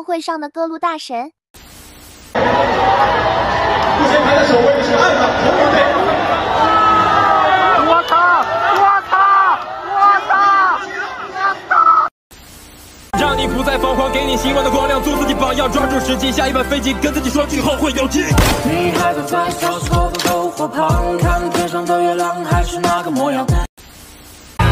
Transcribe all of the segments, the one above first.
斗会上的各路大神。目前排在首位的是爱的红宝队。我操！我操！我操！让你不再彷徨，给你希望的光亮，做自己榜样，抓住时机，下一班飞机，跟自己说句后会有期。你还坐在小时候的篝火旁，看天上的月亮还是那个模样。一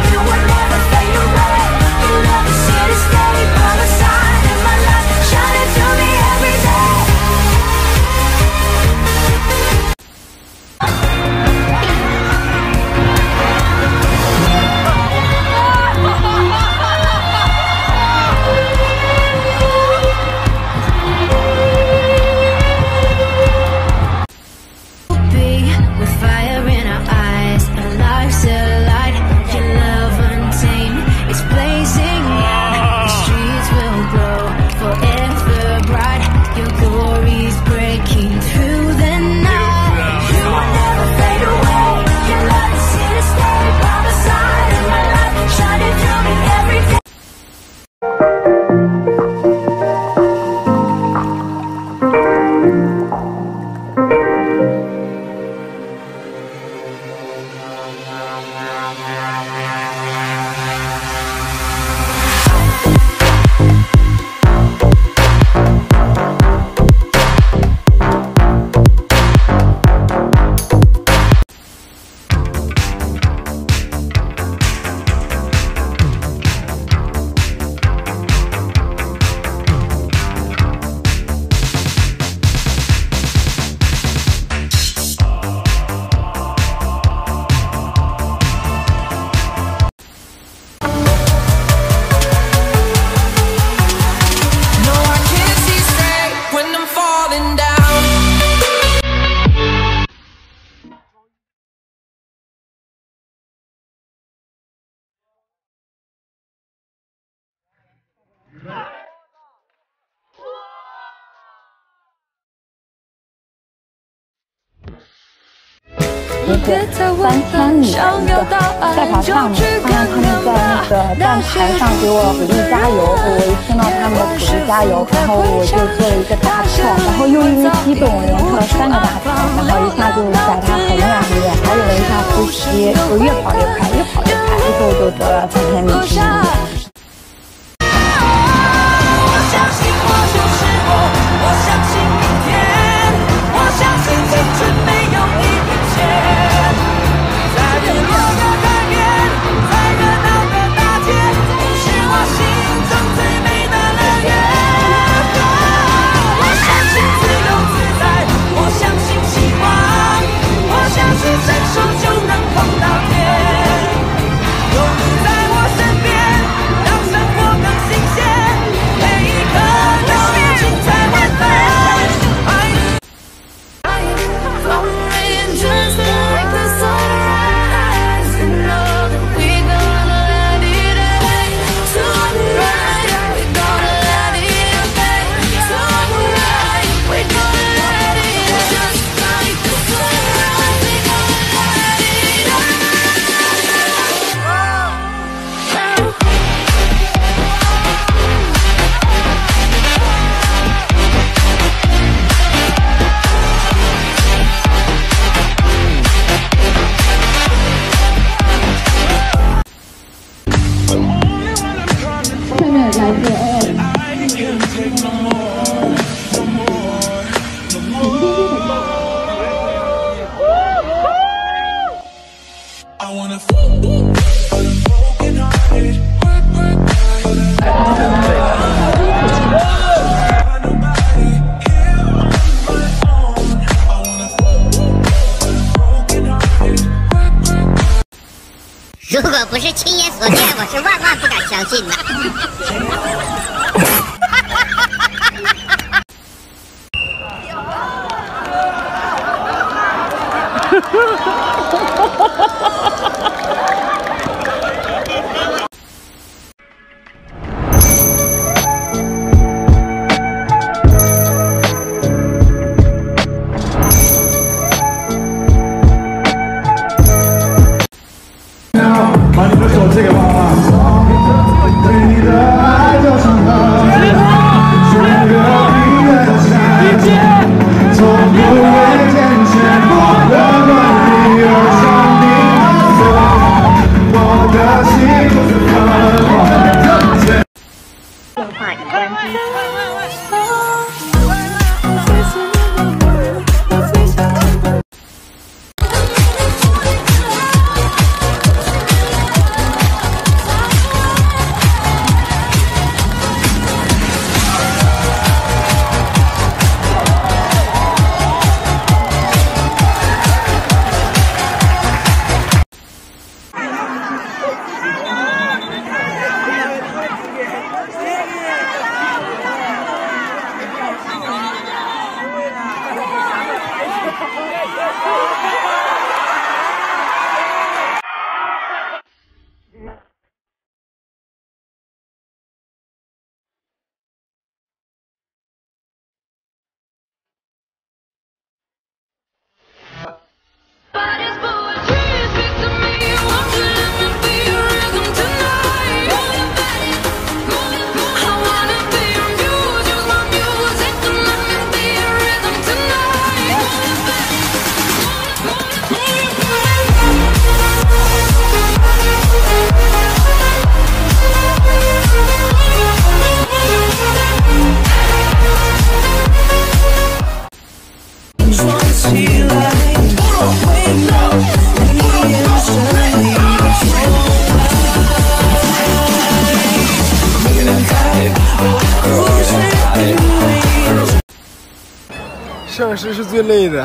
个三千米的一个赛跑项目，看见他们在那个站台上给我鼓励加油，我一听到他们的鼓励加油，然后我就做了一个大跳，然后又因为激动连跳了三个大跳，然后一下就甩他很远很远，还有了一下呼吸，我越跑越快，越跑越快，最后就得了三千米第一。如果不是亲眼所见，我是万万不敢相信的。哈哈哈哈上师是最累的，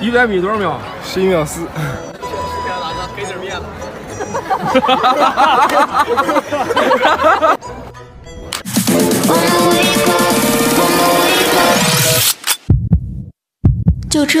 一百米多少秒？十一秒四。黑子面了。就这。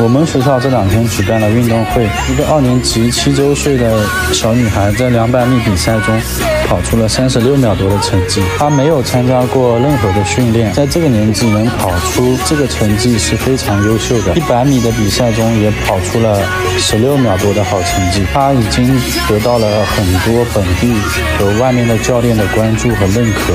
我们学校这两天举办了运动会，一个二年级七周岁的小女孩在两百米比赛中跑出了三十六秒多的成绩。她没有参加过任何的训练，在这个年纪能跑出这个成绩是非常优秀的。一百米的比赛中也跑出了十六秒多的好成绩。她已经得到了很多本地和外面的教练的关注和认可。